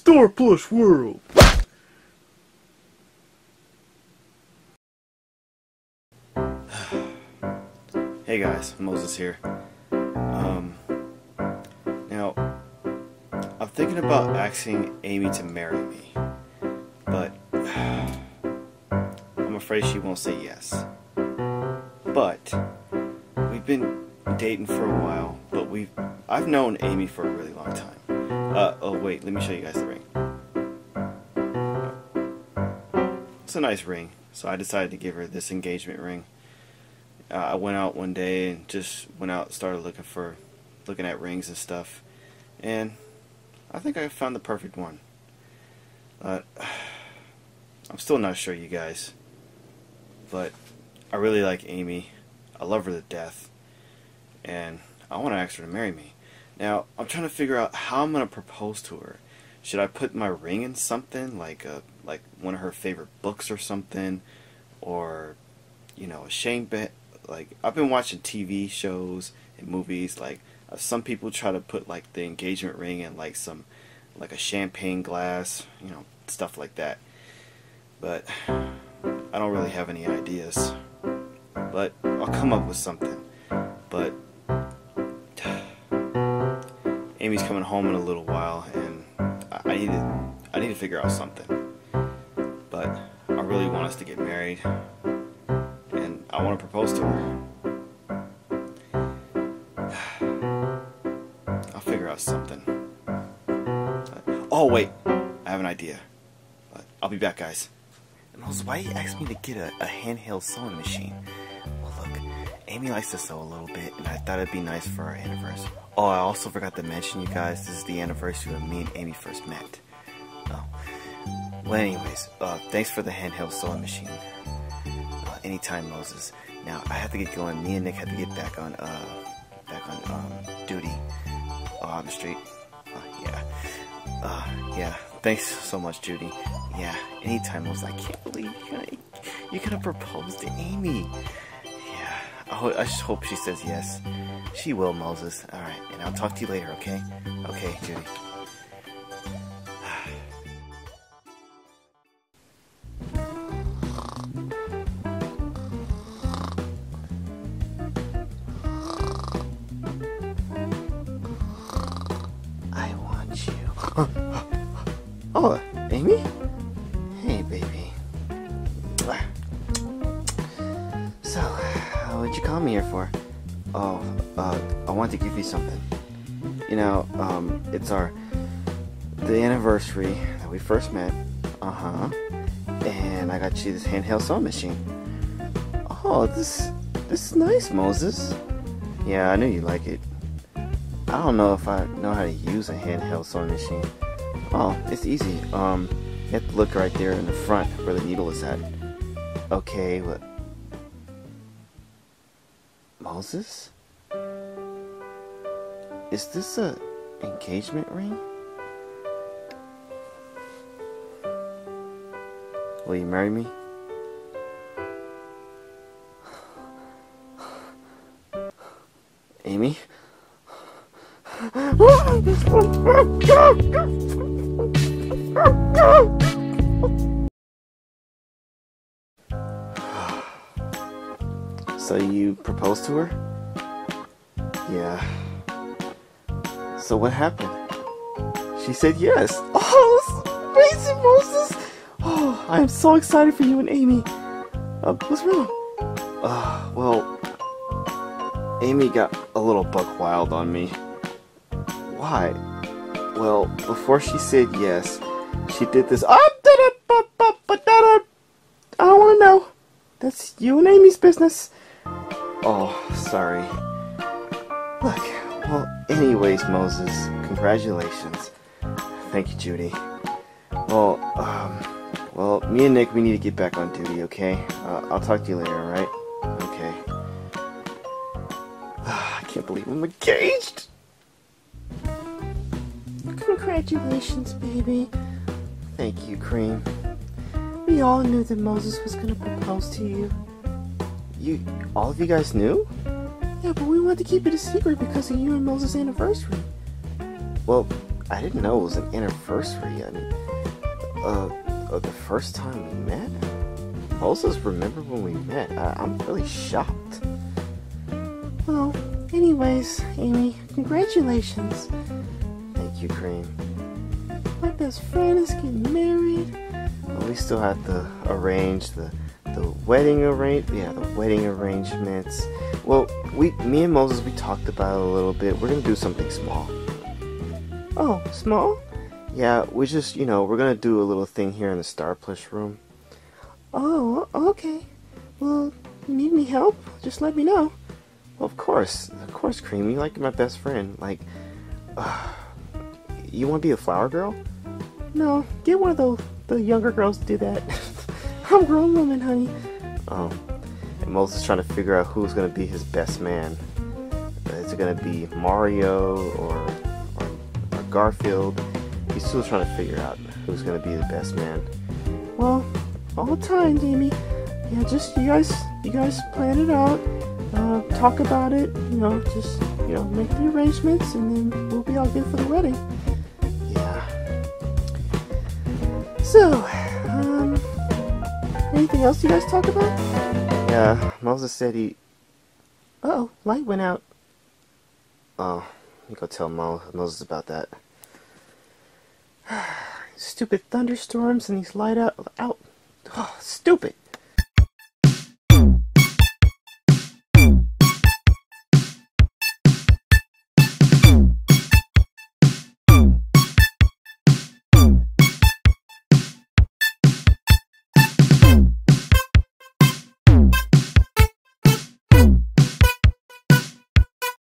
Star Plush World. Hey guys, Moses here. Um, now, I'm thinking about asking Amy to marry me, but I'm afraid she won't say yes. But we've been dating for a while, but we've I've known Amy for a really long time. Uh, oh wait, let me show you guys the ring. It's a nice ring, so I decided to give her this engagement ring. Uh, I went out one day and just went out started looking for looking at rings and stuff and I think I found the perfect one. But I'm still not sure you guys but I really like Amy. I love her to death and I want to ask her to marry me now I'm trying to figure out how I'm gonna propose to her should I put my ring in something like a like one of her favorite books or something or you know a shame like I've been watching TV shows and movies like uh, some people try to put like the engagement ring in like some like a champagne glass, you know, stuff like that. But I don't really have any ideas. But I'll come up with something. But Amy's uh, coming home in a little while and I need to I need to figure out something. But I really want us to get married. And I want to propose to her. I'll figure out something. Uh, oh, wait. I have an idea. I'll be back, guys. Moses, why you ask me to get a, a handheld sewing machine? Amy likes to sew a little bit, and I thought it'd be nice for our anniversary. Oh, I also forgot to mention, you guys, this is the anniversary when me and Amy first met. Oh. Well, anyways, uh, thanks for the handheld sewing machine anytime, Moses. Now I have to get going. Me and Nick have to get back on uh back on um duty uh, on the street. Uh, yeah. Uh yeah. Thanks so much, Judy. Yeah. Anytime, Moses. I can't believe you're gonna you're gonna propose to Amy. I, just hope she says yes. She will, Moses. All right. And I'll talk to you later. Okay. Okay, Judy. I want you. oh, Amy? Hey, baby. What'd you call me here for? Oh, uh, I want to give you something. You know, um, it's our, the anniversary that we first met. Uh-huh. And I got you this handheld sewing machine. Oh, this, this is nice, Moses. Yeah, I knew you like it. I don't know if I know how to use a handheld sewing machine. Oh, it's easy. Um, you have to look right there in the front where the needle is at. Okay, what? Moses? Is this a engagement ring? Will you marry me? Amy? so you proposed to her? Yeah. So what happened? She said yes. Oh, amazing, Moses! Oh, I am so excited for you and Amy. Uh, what's wrong? Uh, well, Amy got a little buck wild on me. Why? Well, before she said yes, she did this. I don't want to know. That's you and Amy's business. Oh, sorry. Look, well, anyways, Moses, congratulations. Thank you, Judy. Well, um, well, me and Nick, we need to get back on duty, okay? Uh, I'll talk to you later, alright? Okay. I can't believe I'm engaged! Congratulations, baby. Thank you, Cream. We all knew that Moses was gonna propose to you. You, all of you guys knew? Yeah, but we wanted to keep it a secret because of you and Moses' anniversary. Well, I didn't know it was an anniversary. I mean, uh, uh the first time we met. Moses remember when we met. I, I'm really shocked. Well, anyways, Amy, congratulations. Thank you, Cream. My best friend is getting married. Well, we still have to arrange the the wedding arrange yeah the wedding arrangements. Well, we me and Moses we talked about it a little bit. We're gonna do something small. Oh, small? Yeah, we just you know we're gonna do a little thing here in the Star Plush room. Oh, okay. Well, you need any help? Just let me know. Well, of course, of course, Cream. You like my best friend. Like, uh, you want to be a flower girl? No, get one of the the younger girls to do that. I'm a grown woman, honey. Oh, and Moses is trying to figure out who's gonna be his best man. Is it gonna be Mario or, or, or Garfield? He's still trying to figure out who's gonna be the best man. Well, all the time, Amy. Yeah, just you guys, you guys plan it out. Uh, talk about it. You know, just you know, make the arrangements, and then we'll be all good for the wedding. Yeah. So, anything else you guys talk about? Yeah. Moses said he. oh, light went out. Oh, you go tell Mo Moses about that. Stupid thunderstorms and these light out out. Oh, stupid.